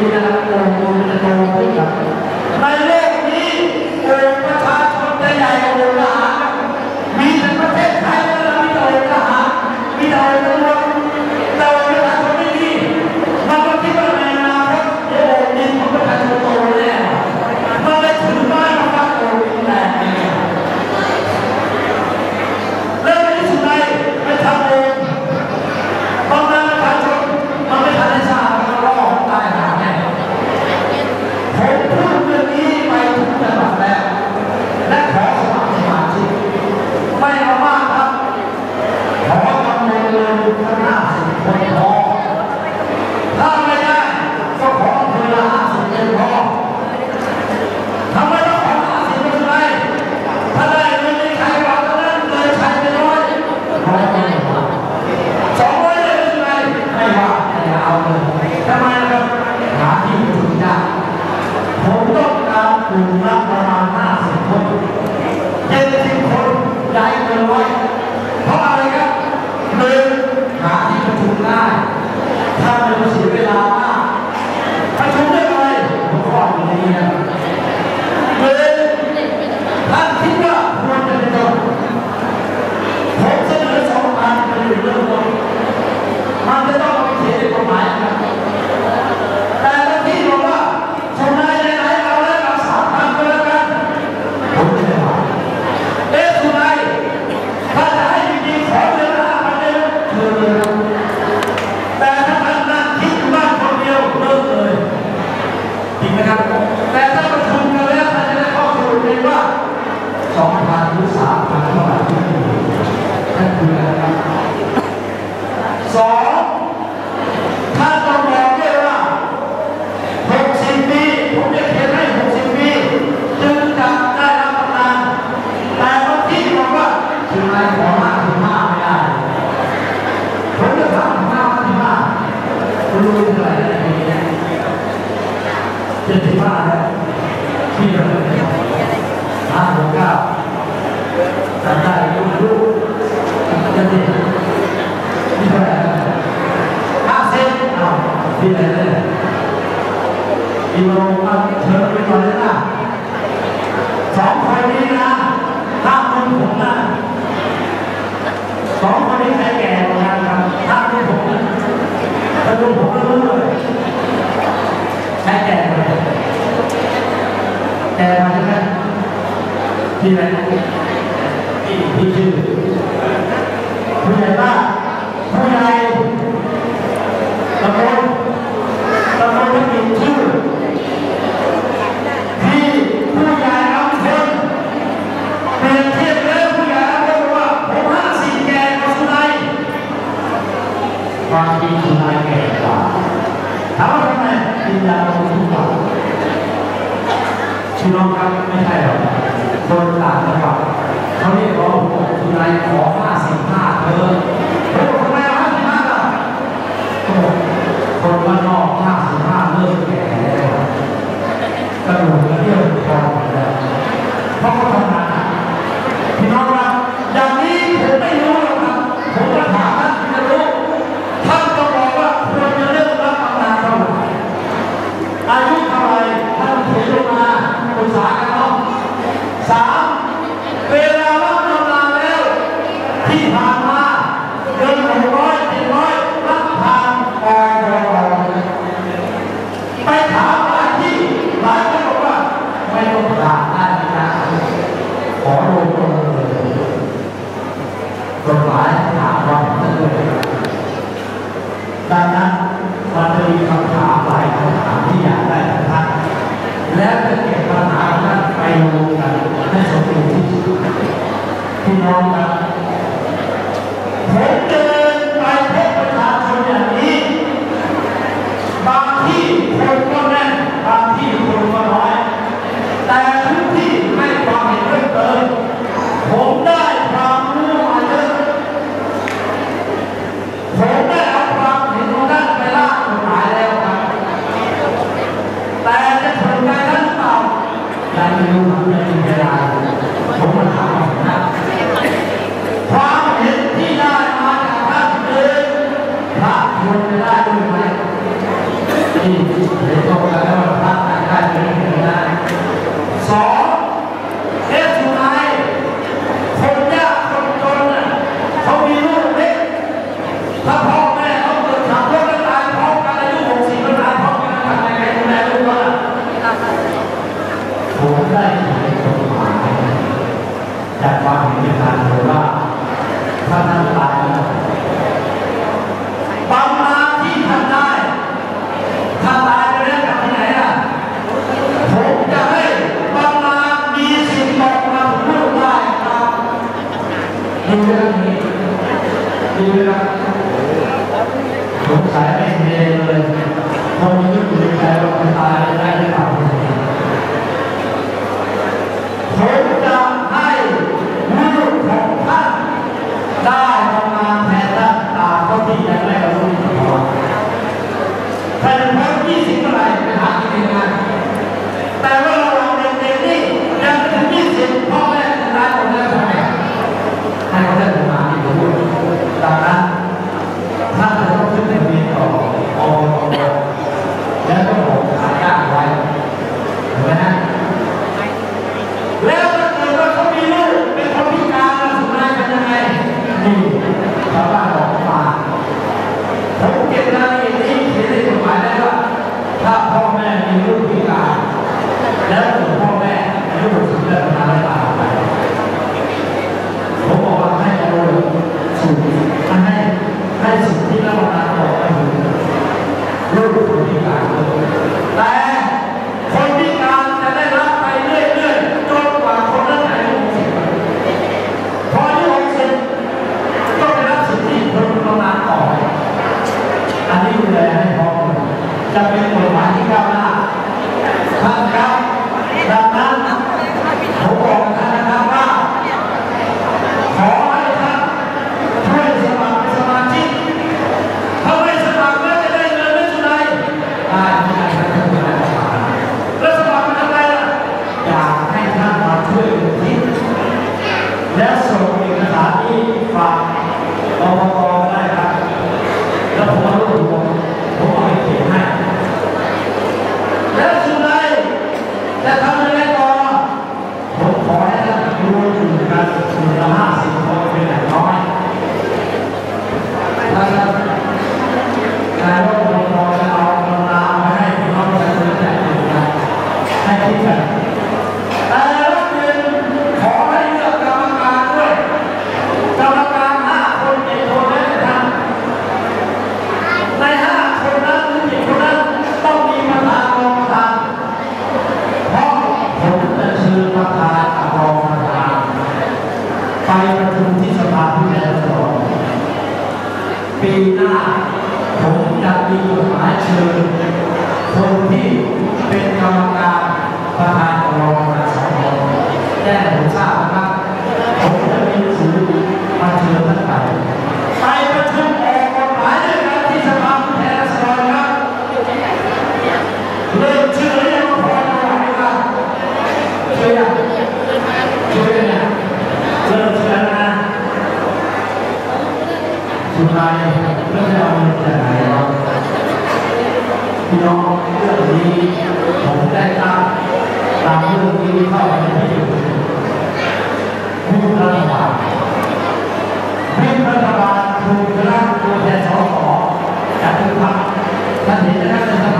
สิ พี่น้ แพี่น้องเรื่องนี้ผมได้ตามตามเรื่องนี้เข้าไปที่ผู้รัฐบาลผู้รัฐบาลถูกร่างตัวแทนสสจากทุกพัคท่านเห็นนะครับ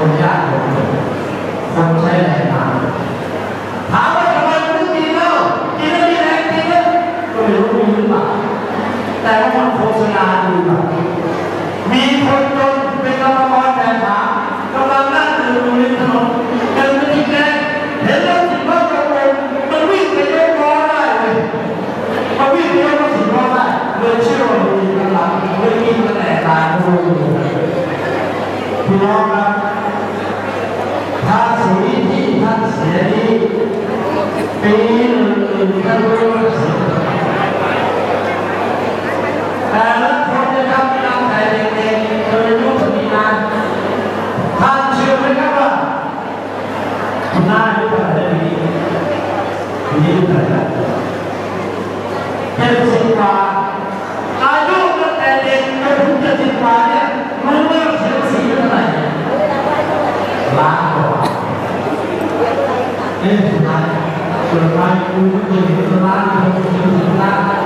porque เป็นสินค้าอายุตั้งต่เดกจนถึงเจิ้กว่าเนี่ยมันเสียสีเท่าไหร่ลานกว่อ๊ะสุายสุดท้ายคุณก็เจอสุดล้านคุข้าน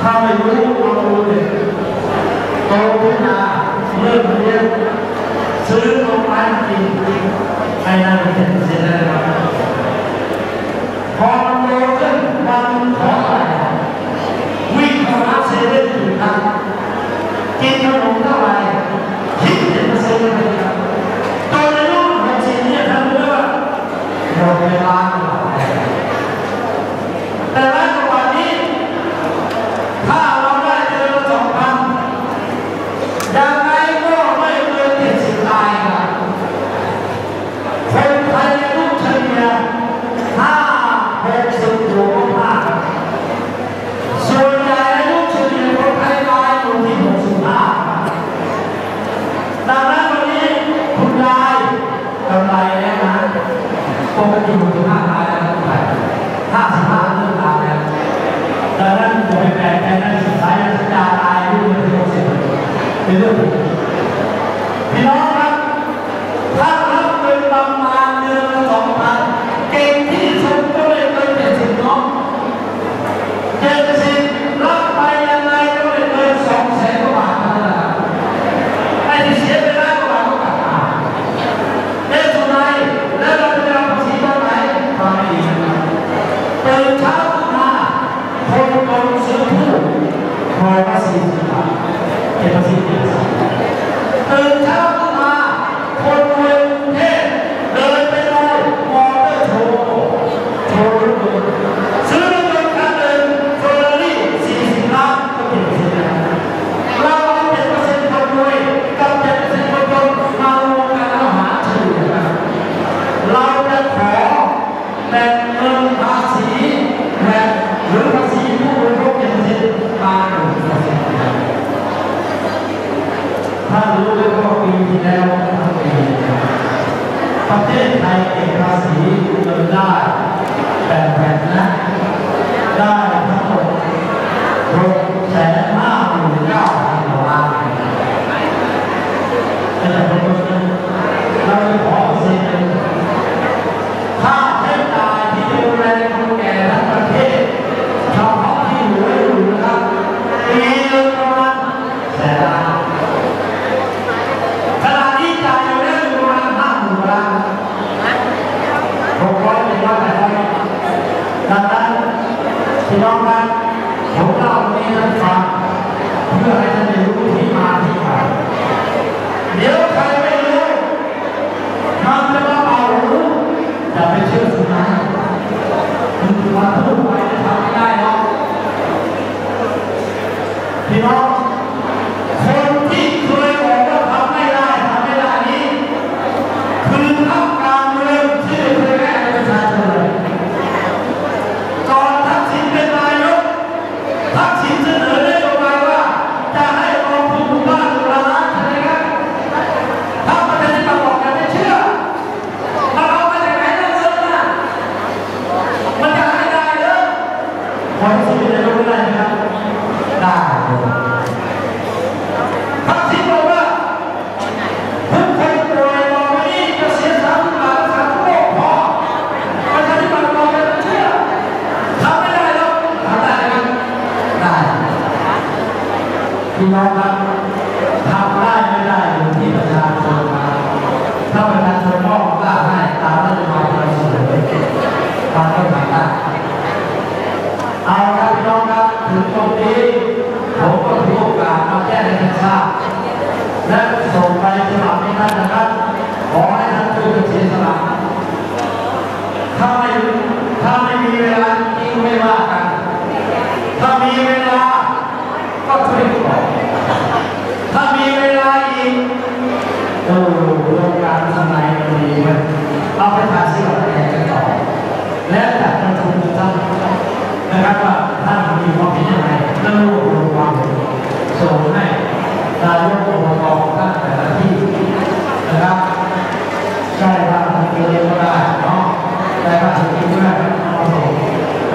ถ้าไม่รู้ก็รู้ด็โตขึ้นมาเริ่มเรียนซื้อนมร้านกินไอ้นั่นเป็นเสียได้ไหม còn đồ dân đang khó lại nguy cơ nó lên từ năm trên cho nó ra lại chính để nó sẽ lên từ năm tôi nói nó sẽ như thế nữa rồi là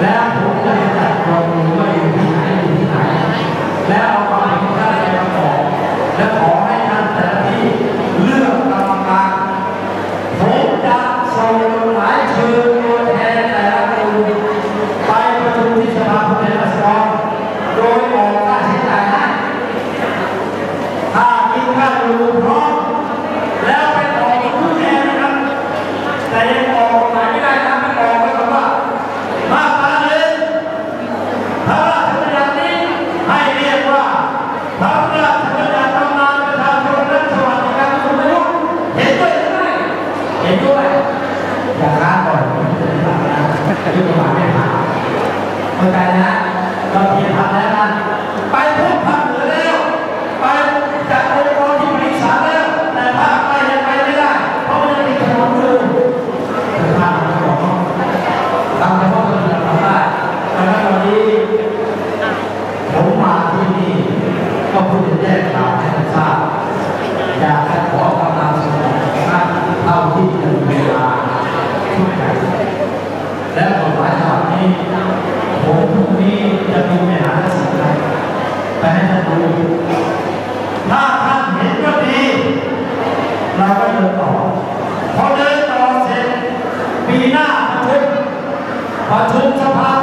และ ก่อนอยู่กับหมาเนี่ยเข้าใจนะเราเพียรทำแล้วนะไปพูดทำ ถ้าท่านเห็นก็ดี เราก็เดินต่อ พอเดินต่อเสร็จปีหน้าประชุมประชุมสภา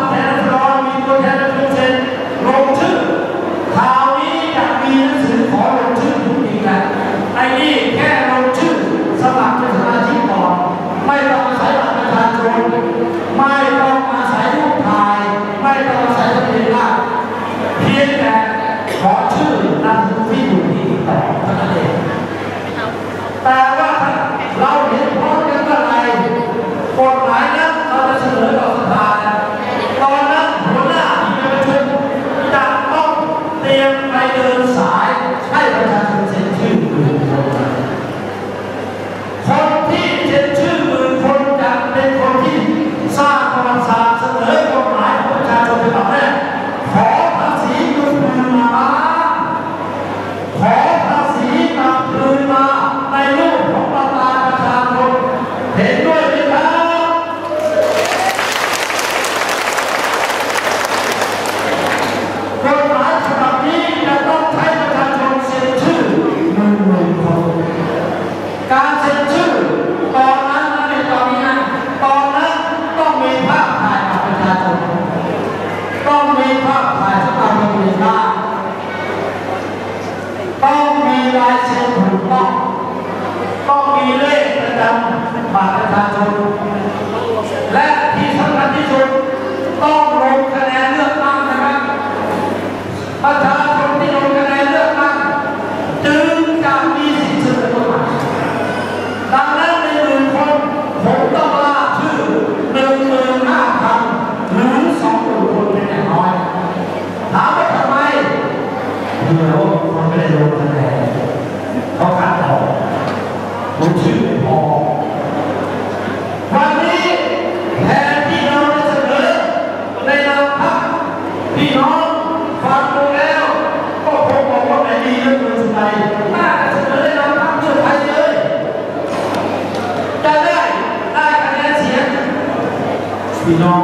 พี่น้อง